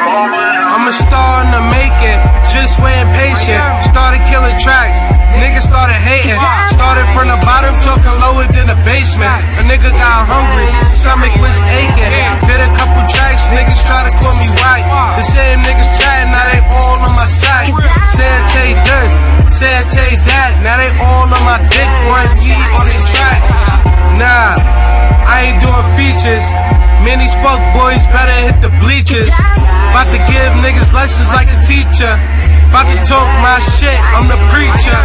I'm a star in the making, just waiting patient. Started killing tracks, niggas started hating. Started from the bottom, talking lower than the basement. A nigga got hungry, stomach was aching. Did a couple tracks, niggas try to call me white. The same niggas chatting, now they all on my side. Said take this, said take that. Now they all on my dick, one G on these tracks. Nah, I ain't doing features. Man, these fuck boys better hit the bleachers. About to give niggas lessons like a teacher. About to talk my shit, I'm the preacher.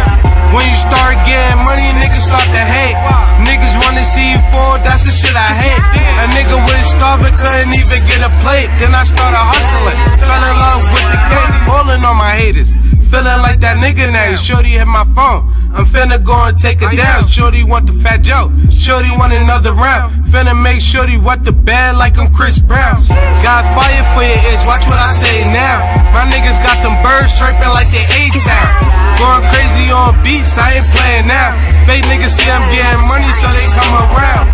When you start getting money, niggas start to hate. Niggas wanna see you fall, that's the shit I hate. A nigga was starving, couldn't even get a plate. Then I started hustling, fell in love with the cake, balling on my haters. Feeling like that nigga now. Shorty hit my phone. I'm finna go and take it down. Shorty want the fat Joe. Shorty want another round. Finna make Shorty what the bed like I'm Chris Brown. Got fire for your ears. Watch what I say now. My niggas got them birds chirping like they A-Town. Going crazy on beats. I ain't playing now. Fake niggas see I'm getting money, so they come around.